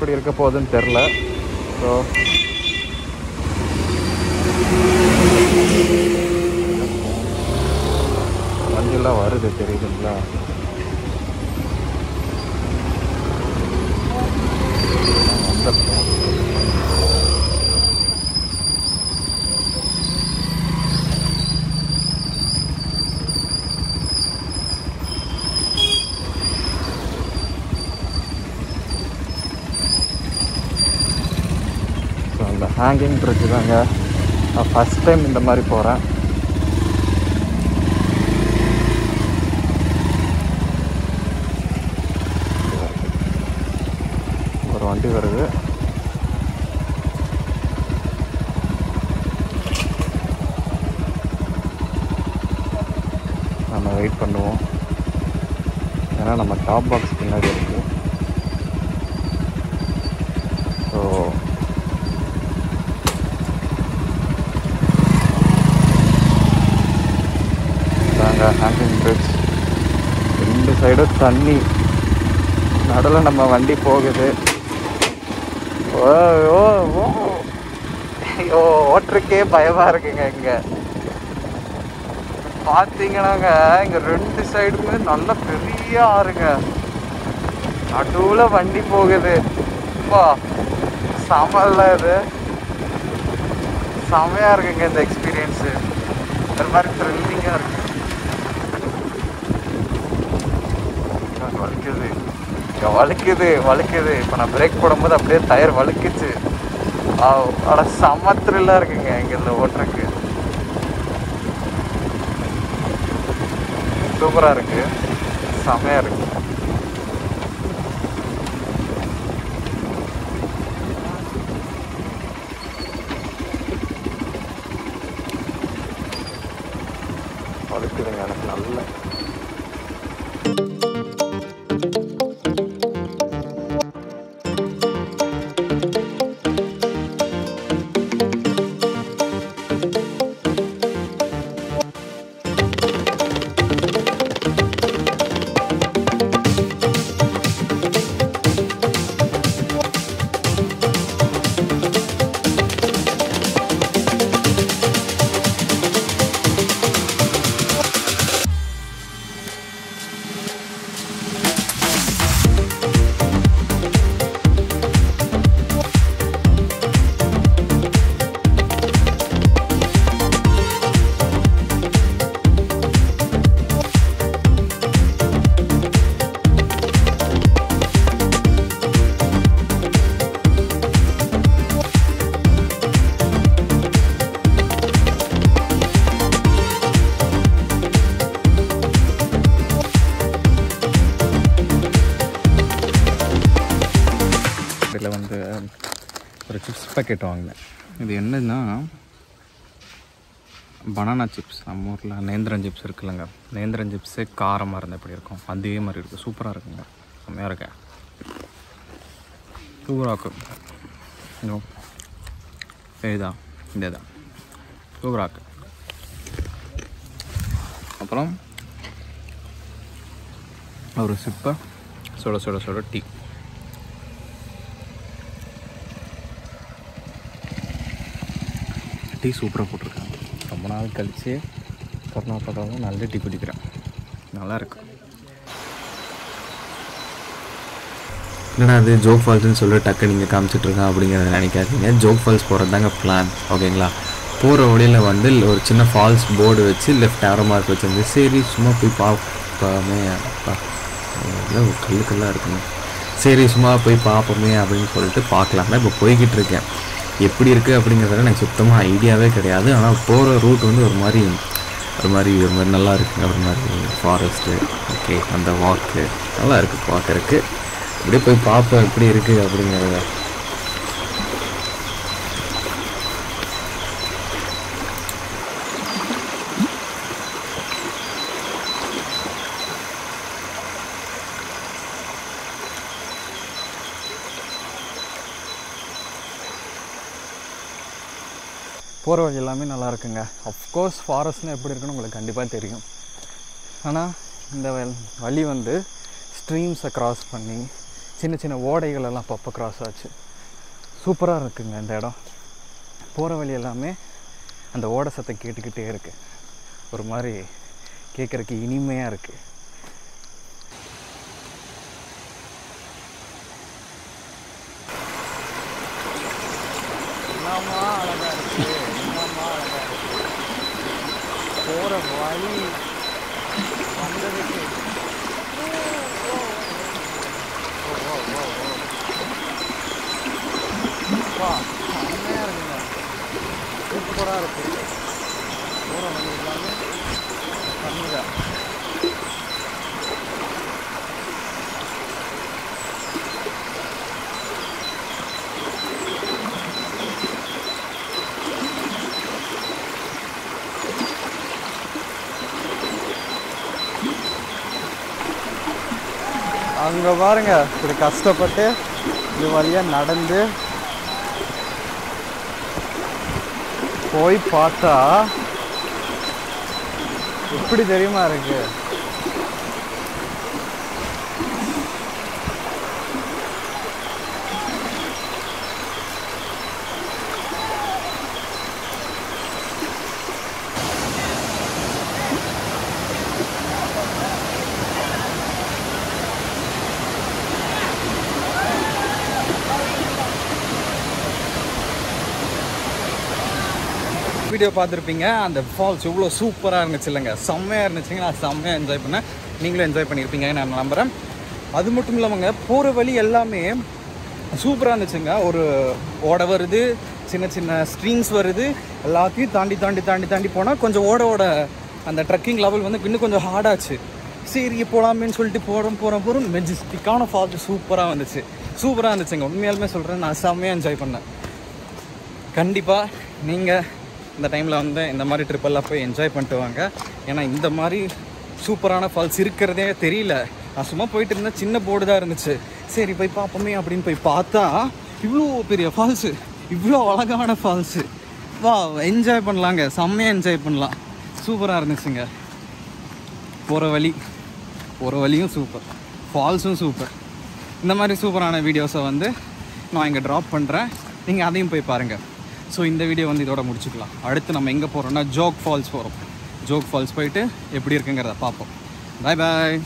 எப்படி இருக்க போகுதுன்னு தெரில ஸோ வண்டியெல்லாம் வருது தெரியுதுங்களா? இந்த ஹேங்கிங் பிரிட்ஜு தாங்க. நான் ஃபஸ்ட் டைம் இந்த மாதிரி போகிறேன் ஒரு வண்டி வருது. நம்ம வெயிட் பண்ணுவோம். ஏன்னா நம்ம டாப் பாக்ஸ் பின்னாடி இருக்குது ஸோ தாங்க ஹேங்கிங் பிரிட்ஜ் ரெண்டு சைடும் தண்ணி. நடுவில் நம்ம வண்டி போகுது. ஓ ஓ. ஓ ஐயோ பயமாக இருக்குங்க இங்கே. பார்த்தீங்கன்னாங்க இங்கே ரெண்டு சைடுமே நல்ல பெரிய ஆறுங்க. நடுவில் வண்டி போகுது. அப்பா செமல்ல இது. செமையாக இருக்குங்க இந்த எக்ஸ்பீரியன்ஸு ஒரு மாதிரி த்ரில்லிங்காக இருக்கு வலிக்குது. வலிக்குது வலிக்குது. இப்போ நான் பிரேக் போடும்போது அப்படியே டயர் வலிக்குச்சு. அட செம்ம த்ரில்லாக இருக்குங்க இங்கே இந்த ஓட்டுறக்கு சூப்பராக இருக்கு. செமையாக இருக்கு. வலிக்குதுங்க எனக்கு நல்ல ஒரு சிப்ஸ் பேக்கெட் வாங்கினேன். இது என்னன்னா பனானா சிப்ஸ் நம்ம ஊரில் நேந்திரன் சிப்ஸ் இருக்குல்லங்க. நேந்திரன் சிப்ஸே காரமாக இருந்தால் எப்படி இருக்கும்? அதே மாதிரி இருக்குது சூப்பராக இருக்குங்க. செம்மையாக இருக்கேன் சூப்பராக இருக்கும் இதுதான். இதே தான் சூப்பராக அப்புறம் ஒரு சிப்பை சுட சுட சுட டீ டீ சூப்பராக போட்டிருக்காங்க. ரொம்ப நாள் கழித்து கர்நாடகாவில் நல்ல டீ குடிக்கிறேன். நல்லா இருக்கு. என்னடா அது ஜோக் ஃபால்ஸ்னு சொல்லி டக்கு நீங்கள் காமிச்சிட்ருக்கேன் அப்படிங்கிறத நினைக்காதீங்க. ஜோக் ஃபால்ஸ் போகிறது தாங்க பிளான் ஓகேங்களா போகிற வழியில் வந்து ஒரு சின்ன ஃபால்ஸ் போர்டு வச்சு லெஃப்ட் ஆரோ மார்க் வச்சிருந்து சரி சும்மா போய் பார்ப்போமே அப்பா, இதெல்லாம் ஒரு கல்லு கல்லாக இருக்குங்க சரி சும்மா போய் பார்ப்போமே அப்படின்னு சொல்லிட்டு பார்க்கலாமே இப்போ போய்கிட்டு இருக்கேன். எப்படி இருக்குது அப்படிங்கிறத எனக்கு சுத்தமாக ஐடியாவே கிடையாது. ஆனால் போகிற ரூட் வந்து ஒரு மாதிரி ஒரு மாதிரி ஒரு மாதிரி நல்லா இருக்குங்க ஒரு மாதிரி ஃபாரஸ்ட்டு ஓகே அந்த வாக்கு நல்லா இருக்குது பார்க்குறக்கு அப்படியே போய் பார்ப்போம் எப்படி இருக்குது அப்படிங்கிறத. போகிற வழி எல்லாமே நல்லா இருக்குங்க. அஃப்கோர்ஸ் ஃபாரஸ்ட்னு எப்படி இருக்குன்னு உங்களுக்கு கண்டிப்பாக தெரியும். ஆனால் இந்த வழி வந்து ஸ்ட்ரீம்ஸை க்ராஸ் பண்ணி சின்ன சின்ன ஓடைகள் எல்லாம் அப்பப்போ க்ராஸ் ஆச்சு. சூப்பராக இருக்குங்க இந்த இடம். போகிற வழி எல்லாமே அந்த ஓடை சத்தம் கேட்டுக்கிட்டே இருக்குது ஒரு மாதிரி கேட்குறக்கு இனிமையாக இருக்குது என்னம்மா அழகா இருக்கு என்னம்மா அழகா இருக்கு போகிற வழி வந்ததுக்கு ஓ, ஓ, ஓ, ஓ. அப்பா, செம்மையா இருக்குங்க சூப்பராக இருக்கு அங்கே பாருங்க இப்படி கஷ்டப்பட்டு இது வழியாக நடந்து போய் பார்த்தா எப்படி தெரியுமா இருக்குது வீடியோ பார்த்துருப்பீங்க. அந்த ஃபால்ஸ் இவ்வளோ சூப்பராக இருந்துச்சு இல்லைங்க. செம்மையாக இருந்துச்சுங்க நான் செம்மையாக என்ஜாய் பண்ணேன். நீங்களும் என்ஜாய் பண்ணியிருப்பீங்க நான் நம்புகிறேன் அது மட்டும் இல்லாமங்க போகிற வழி எல்லாமே சூப்பராக இருந்துச்சுங்க. ஒரு ஓட வருது சின்ன சின்ன ஸ்ட்ரீம்ஸ் வருது. எல்லாத்தையும் தாண்டி தாண்டி தாண்டி தாண்டி போனால் கொஞ்சம் ஓட ஓட அந்த ட்ரெக்கிங் லெவல் வந்து இன்னும் கொஞ்சம் ஹார்டாச்சு சரி போகலாமேன்னு சொல்லிட்டு போகிறோம் போகிறோம் போகிறோம் மெஜிஸ்டிக்கான ஃபால்ஸ் சூப்பராக வந்துச்சு. சூப்பராக இருந்துச்சுங்க. உண்மையாலுமே சொல்கிறேன் நான் செம்மையாக என்ஜாய் பண்ணேன். கண்டிப்பாக நீங்கள் இந்த டைமில் வந்து இந்த மாதிரி ட்ரிப்பெல்லாம் போய் என்ஜாய் பண்ணிட்டு வாங்க. ஏன்னா இந்த மாதிரி சூப்பரான ஃபால்ஸ் இருக்கிறதே தெரியல. நான் சும்மா போயிட்டு இருந்தேன் சின்ன போர்டு தான் இருந்துச்சு. சரி போய் பார்ப்போமே அப்படின்னு போய் பார்த்தா இவ்வளோ பெரிய ஃபால்ஸு இவ்வளோ அழகான ஃபால்ஸு வா என்ஜாய் பண்ணலாங்க. செம்மையாக என்ஜாய் பண்ணலாம். சூப்பராக இருந்துச்சுங்க. போகிற வழி போகிற வழியும் சூப்பர் ஃபால்ஸும் சூப்பர் இந்த மாதிரி சூப்பரான வீடியோஸை வந்து நான் இங்கே ட்ராப் பண்ணுறேன் நீங்கள் அதையும் போய் பாருங்கள் ஸோ இந்த வீடியோ வந்து இதோட முடிச்சுக்கலாம். அடுத்து நம்ம எங்கே போகிறோம்னா ஜோக் ஃபால்ஸ் போகிறோம் ஜோக் ஃபால்ஸ் போயிட்டு எப்படி இருக்குங்கிறத பார்ப்போம். பாய் பாய்